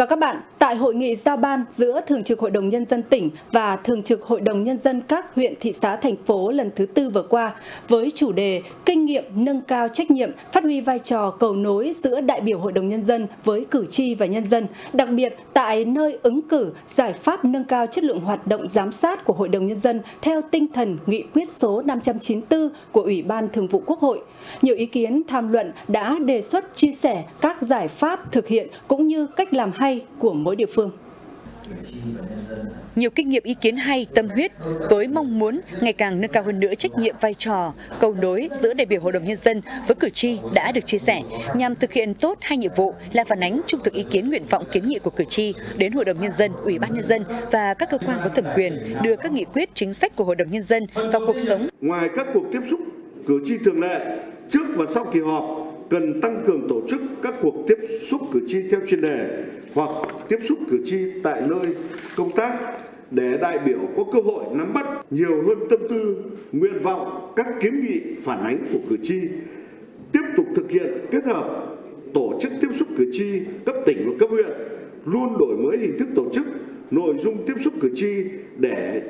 và các bạn, tại hội nghị giao ban giữa Thường trực Hội đồng Nhân dân tỉnh và Thường trực Hội đồng Nhân dân các huyện, thị xã, thành phố lần thứ tư vừa qua với chủ đề Kinh nghiệm nâng cao trách nhiệm, phát huy vai trò cầu nối giữa đại biểu Hội đồng Nhân dân với cử tri và nhân dân, đặc biệt tại nơi ứng cử giải pháp nâng cao chất lượng hoạt động giám sát của Hội đồng Nhân dân theo tinh thần nghị quyết số 594 của Ủy ban Thường vụ Quốc hội. Nhiều ý kiến tham luận đã đề xuất chia sẻ các giải pháp thực hiện cũng như cách làm hay của mỗi địa phương. Nhiều kinh nghiệm ý kiến hay, tâm huyết với mong muốn ngày càng nâng cao hơn nữa trách nhiệm vai trò cầu nối giữa đại biểu Hội đồng Nhân dân với cử tri đã được chia sẻ nhằm thực hiện tốt hai nhiệm vụ là phản ánh trung thực ý kiến nguyện vọng kiến nghị của cử tri đến Hội đồng Nhân dân, Ủy ban Nhân dân và các cơ quan có thẩm quyền đưa các nghị quyết chính sách của Hội đồng Nhân dân vào cuộc sống. Ngoài các cuộc tiếp xúc cử tri thường lệ trước và sau kỳ họp cần tăng cường tổ chức các cuộc tiếp xúc cử tri theo chuyên đề hoặc tiếp xúc cử tri tại nơi công tác để đại biểu có cơ hội nắm bắt nhiều hơn tâm tư, nguyện vọng, các kiến nghị phản ánh của cử tri, tiếp tục thực hiện kết hợp tổ chức tiếp xúc cử tri cấp tỉnh và cấp huyện, luôn đổi mới hình thức tổ chức, nội dung tiếp xúc cử tri để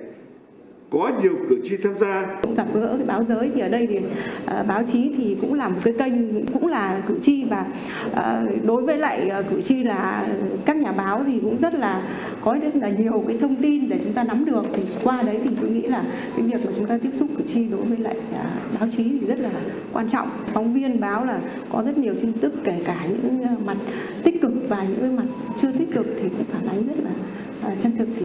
có nhiều cử tri tham gia. Gặp gỡ cái báo giới thì ở đây thì uh, báo chí thì cũng là một cái kênh cũng là cử tri và uh, đối với lại uh, cử tri là các nhà báo thì cũng rất là có rất là nhiều cái thông tin để chúng ta nắm được. Thì qua đấy thì tôi nghĩ là cái việc mà chúng ta tiếp xúc cử tri đối với lại uh, báo chí thì rất là quan trọng. Phóng viên báo là có rất nhiều tin tức kể cả những uh, mặt tích cực và những cái mặt chưa tích cực thì cũng phản ánh rất là chân thực thì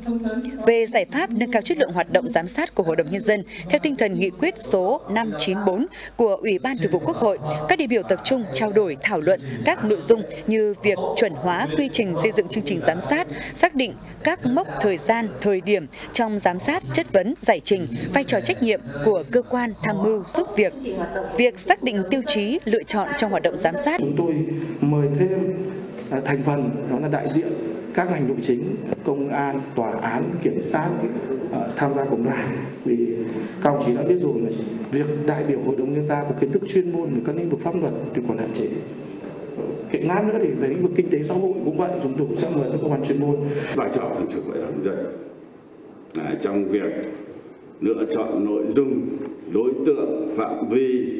về giải pháp nâng cao chất lượng hoạt động giám sát của Hội đồng Nhân dân theo tinh thần nghị quyết số 594 của Ủy ban Thường vụ Quốc hội, các đại biểu tập trung trao đổi thảo luận các nội dung như việc chuẩn hóa quy trình xây dựng chương trình giám sát, xác định các mốc thời gian, thời điểm trong giám sát, chất vấn, giải trình, vai trò trách nhiệm của cơ quan tham mưu giúp việc, việc xác định tiêu chí lựa chọn trong hoạt động giám sát. Chúng tôi mời thêm à, thành phần đó là đại diện các ngành nội chính công an tòa án kiểm sát ờ, tham gia cùng đoàn. Vì các ông chí đã biết rồi này, việc đại biểu hội đồng nhân ta có kiến thức chuyên môn về các lĩnh vực pháp luật thì còn hạn chế. Hiện nay nữa thì về lĩnh vực kinh tế xã hội cũng vậy chúng tôi cũng sẽ mời các cơ quan chuyên môn. Vai trò thường trực hội đồng dân. À, trong việc lựa chọn nội dung đối tượng phạm vi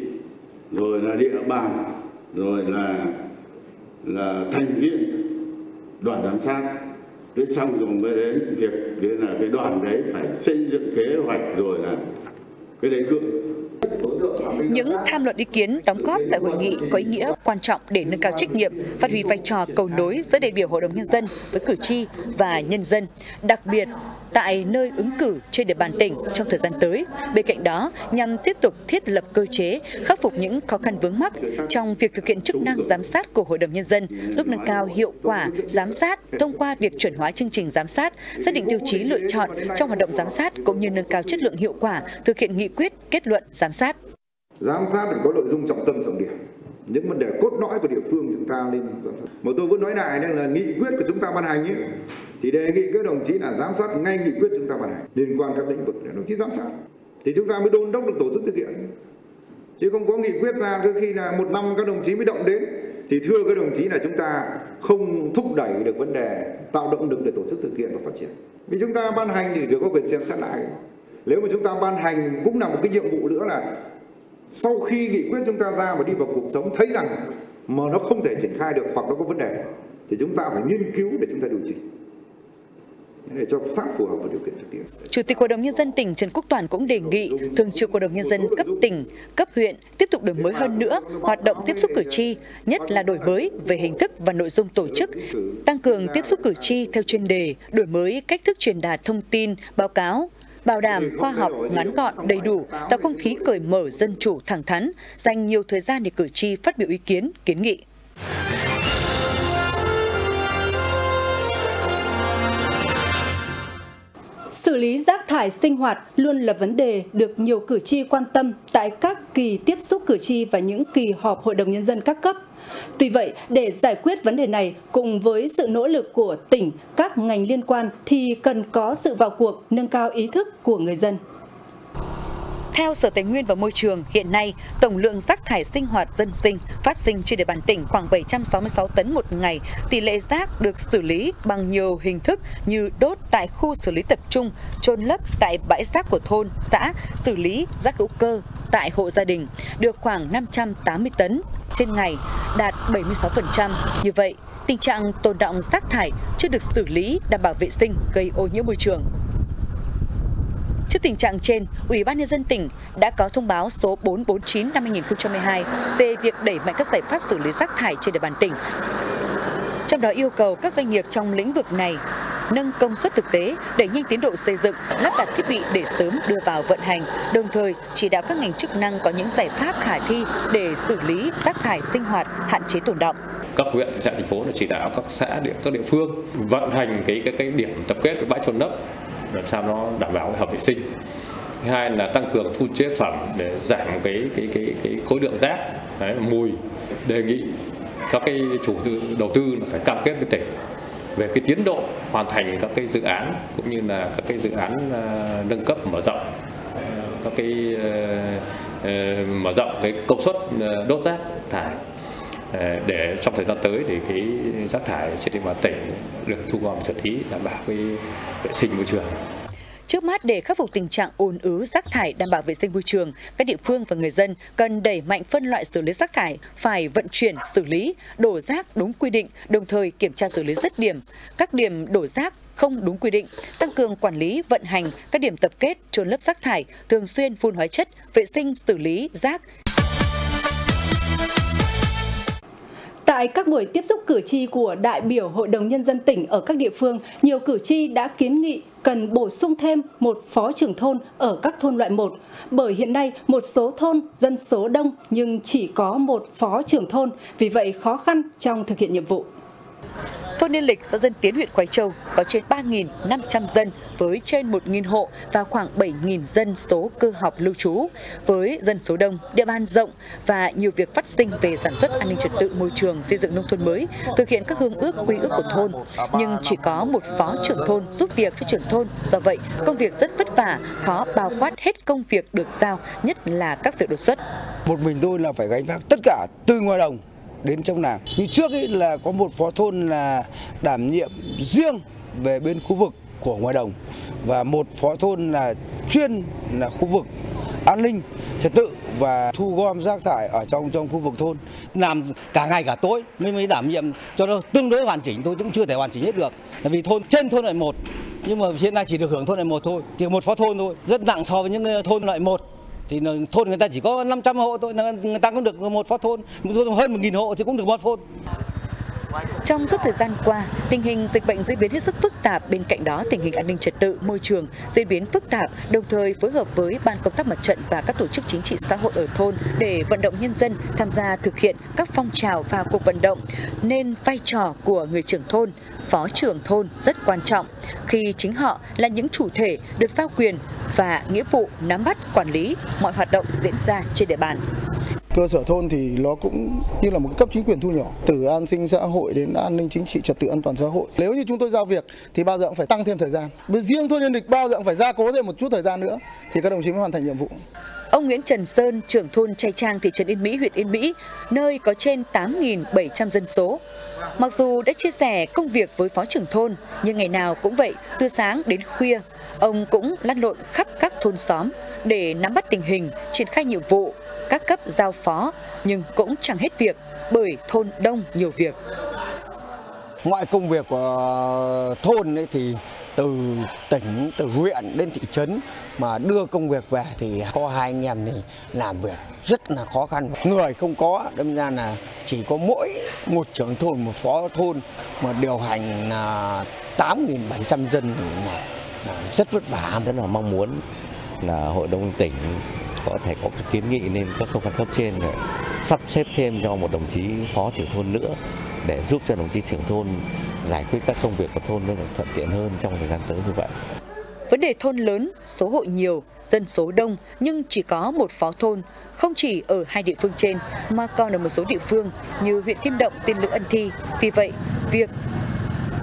rồi là địa bàn rồi là là thành viên đoàn giám sát thế xong rồi mới đến việc đến là cái đoàn đấy phải xây dựng kế hoạch rồi là cái đấy cưỡng những tham luận ý kiến đóng góp tại hội nghị có ý nghĩa quan trọng để nâng cao trách nhiệm, phát huy vai trò cầu nối giữa đại biểu Hội đồng Nhân dân với cử tri và nhân dân, đặc biệt tại nơi ứng cử trên địa bàn tỉnh trong thời gian tới. Bên cạnh đó, nhằm tiếp tục thiết lập cơ chế, khắc phục những khó khăn vướng mắc trong việc thực hiện chức năng giám sát của Hội đồng Nhân dân, giúp nâng cao hiệu quả giám sát thông qua việc chuẩn hóa chương trình giám sát, xác định tiêu chí lựa chọn trong hoạt động giám sát cũng như nâng cao chất lượng hiệu quả thực hiện nghị quyết, kết luận giám sát. Giám sát phải có nội dung trọng tâm trọng điểm. Những vấn đề cốt lõi của địa phương chúng ta lên giám sát. Mà tôi vẫn nói lại đây là nghị quyết của chúng ta ban hành ấy, thì đề nghị các đồng chí là giám sát ngay nghị quyết chúng ta ban hành liên quan các lĩnh vực để đồng chí giám sát. Thì chúng ta mới đôn đốc được tổ chức thực hiện. Chứ không có nghị quyết ra cứ khi là một năm các đồng chí mới động đến thì thưa các đồng chí là chúng ta không thúc đẩy được vấn đề tạo động lực để tổ chức thực hiện và phát triển. Vì chúng ta ban hành thì có quyền xem xét lại. Nếu mà chúng ta ban hành cũng là một cái nhiệm vụ nữa là sau khi nghị quyết chúng ta ra và đi vào cuộc sống thấy rằng mà nó không thể triển khai được hoặc nó có vấn đề thì chúng ta phải nghiên cứu để chúng ta điều chỉnh để cho sát phù hợp với điều kiện thực tiễn. Chủ tịch Hội đồng Nhân dân tỉnh Trần Quốc Toàn cũng đề nghị Thường trực Hội đồng Nhân dân cấp tỉnh, cấp huyện tiếp tục đổi mới hơn nữa hoạt động tiếp xúc cử tri, nhất là đổi mới về hình thức và nội dung tổ chức, tăng cường tiếp xúc cử tri theo chuyên đề, đổi mới cách thức truyền đạt thông tin, báo cáo, bảo đảm khoa học, ngắn gọn, đầy đủ, tạo không khí cởi mở, dân chủ, thẳng thắn, dành nhiều thời gian để cử tri phát biểu ý kiến, kiến nghị. Xử lý rác thải sinh hoạt luôn là vấn đề được nhiều cử tri quan tâm tại các kỳ tiếp xúc cử tri và những kỳ họp Hội đồng Nhân dân các cấp. Tuy vậy, để giải quyết vấn đề này, cùng với sự nỗ lực của tỉnh, các ngành liên quan thì cần có sự vào cuộc nâng cao ý thức của người dân. Theo Sở Tài nguyên và Môi trường, hiện nay, tổng lượng rác thải sinh hoạt dân sinh phát sinh trên địa bàn tỉnh khoảng 766 tấn một ngày. Tỷ lệ rác được xử lý bằng nhiều hình thức như đốt tại khu xử lý tập trung, trôn lấp tại bãi rác của thôn, xã, xử lý rác hữu cơ tại hộ gia đình, được khoảng 580 tấn trên ngày, đạt 76%. Như vậy, tình trạng tồn động rác thải chưa được xử lý đảm bảo vệ sinh gây ô nhiễm môi trường. Trước tình trạng trên, Ủy ban nhân dân tỉnh đã có thông báo số 449 năm 2022 về việc đẩy mạnh các giải pháp xử lý rác thải trên địa bàn tỉnh. Trong đó yêu cầu các doanh nghiệp trong lĩnh vực này nâng công suất thực tế, đẩy nhanh tiến độ xây dựng, lắp đặt thiết bị để sớm đưa vào vận hành, đồng thời chỉ đạo các ngành chức năng có những giải pháp khả thi để xử lý rác thải sinh hoạt, hạn chế tồn động các huyện thị xã thành phố đã chỉ đạo các xã địa các địa phương vận hành cái cái cái điểm tập kết cái bãi trôn lấp làm sao nó đảm bảo hợp vệ sinh. Thứ hai là tăng cường phun chế phẩm để giảm cái cái cái cái khối lượng rác đấy, mùi. Đề nghị các cái chủ đầu tư là phải cam kết với tỉnh về cái tiến độ hoàn thành các cái dự án cũng như là các cái dự án uh, nâng cấp mở rộng. Các cái uh, uh, mở rộng cái công suất đốt rác thải. Ờ, để trong thời gian tới thì cái rác thải trên địa bàn tỉnh được thu gom xử lý đảm bảo cái vệ sinh môi trường. Trước mắt để khắc phục tình trạng ồn ứ rác thải đảm bảo vệ sinh môi trường, các địa phương và người dân cần đẩy mạnh phân loại xử lý rác thải, phải vận chuyển, xử lý, đổ rác đúng quy định, đồng thời kiểm tra xử lý rứt điểm. Các điểm đổ rác không đúng quy định, tăng cường quản lý, vận hành các điểm tập kết, trôn lấp rác thải, thường xuyên phun hóa chất, vệ sinh xử lý rác, Tại các buổi tiếp xúc cử tri của đại biểu Hội đồng Nhân dân tỉnh ở các địa phương, nhiều cử tri đã kiến nghị cần bổ sung thêm một phó trưởng thôn ở các thôn loại 1. Bởi hiện nay một số thôn dân số đông nhưng chỉ có một phó trưởng thôn, vì vậy khó khăn trong thực hiện nhiệm vụ. Thôn Niên Lịch, xã Dân Tiến, huyện Quái Châu có trên 3.500 dân với trên 1.000 hộ và khoảng 7.000 dân số cơ học lưu trú. Với dân số đông, địa bàn rộng và nhiều việc phát sinh về sản xuất an ninh trật tự môi trường xây dựng nông thôn mới, thực hiện các hương ước quy ước của thôn. Nhưng chỉ có một phó trưởng thôn giúp việc cho trưởng thôn. Do vậy, công việc rất vất vả, khó bao quát hết công việc được giao, nhất là các việc đột xuất. Một mình tôi là phải gánh vác tất cả từ ngoài đồng đến trong làng. Như trước ấy là có một phó thôn là đảm nhiệm riêng về bên khu vực của ngoài đồng và một phó thôn là chuyên là khu vực an ninh, trật tự và thu gom rác thải ở trong trong khu vực thôn. Làm cả ngày cả tối mới mới đảm nhiệm cho nó tương đối hoàn chỉnh, tôi cũng chưa thể hoàn chỉnh hết được. Là vì thôn, trên thôn loại một, nhưng mà hiện nay chỉ được hưởng thôn loại một thôi, chỉ một phó thôn thôi, rất nặng so với những ờ, thôn loại một thì thôn người ta chỉ có 500 hộ thôi người ta cũng được một phó thôn hơn một nghìn hộ thì cũng được một thôn trong suốt thời gian qua, tình hình dịch bệnh diễn biến hết sức phức tạp, bên cạnh đó tình hình an ninh trật tự, môi trường diễn biến phức tạp, đồng thời phối hợp với ban công tác mặt trận và các tổ chức chính trị xã hội ở thôn để vận động nhân dân tham gia thực hiện các phong trào và cuộc vận động, nên vai trò của người trưởng thôn, phó trưởng thôn rất quan trọng. Khi chính họ là những chủ thể được giao quyền và nghĩa vụ nắm bắt quản lý mọi hoạt động diễn ra trên địa bàn cơ sở thôn thì nó cũng như là một cấp chính quyền thu nhỏ từ an sinh xã hội đến an ninh chính trị trật tự an toàn xã hội. Nếu như chúng tôi giao việc thì bao giờ cũng phải tăng thêm thời gian. Bên riêng thôn nhân địch bao giờ cũng phải gia cố thêm một chút thời gian nữa thì các đồng chí mới hoàn thành nhiệm vụ. Ông Nguyễn Trần Sơn, trưởng thôn Trai Trang, thị trấn Yên Mỹ, huyện Yên Mỹ, nơi có trên 8.700 dân số. Mặc dù đã chia sẻ công việc với phó trưởng thôn, nhưng ngày nào cũng vậy, từ sáng đến khuya, ông cũng lăn lộn khắp các thôn xóm để nắm bắt tình hình, triển khai nhiệm vụ, các cấp giao phó, nhưng cũng chẳng hết việc bởi thôn đông nhiều việc. Mọi công việc của thôn ấy thì từ tỉnh, từ huyện đến thị trấn mà đưa công việc về thì có hai anh em thì làm việc rất là khó khăn. Người không có, đâm ra là chỉ có mỗi một trưởng thôn, một phó thôn mà điều hành là 8.700 dân là rất vất vả. Rất là mong muốn là hội đồng tỉnh có thể có kiến nghị lên các cơ quan cấp trên để sắp xếp thêm cho một đồng chí phó trưởng thôn nữa để giúp cho đồng chí trưởng thôn giải quyết các công việc của thôn nó thuận tiện hơn trong thời gian tới như vậy. Vấn đề thôn lớn, số hộ nhiều, dân số đông nhưng chỉ có một phó thôn, không chỉ ở hai địa phương trên mà còn ở một số địa phương như huyện Kim Động, Tiên Lữ Ân Thi. Vì vậy, việc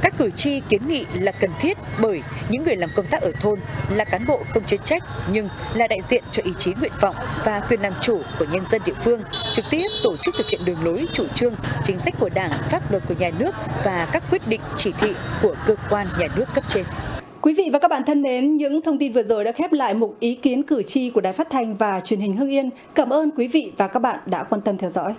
các cử tri kiến nghị là cần thiết bởi những người làm công tác ở thôn là cán bộ công chuyên trách nhưng là đại diện cho ý chí nguyện vọng và quyền làm chủ của nhân dân địa phương, trực tiếp tổ chức thực hiện đường lối, chủ trương, chính sách của Đảng, pháp luật của nhà nước và các quyết định chỉ thị của cơ quan nhà nước cấp trên. Quý vị và các bạn thân mến, những thông tin vừa rồi đã khép lại mục ý kiến cử tri của Đài Phát thanh và Truyền hình Hưng Yên. Cảm ơn quý vị và các bạn đã quan tâm theo dõi.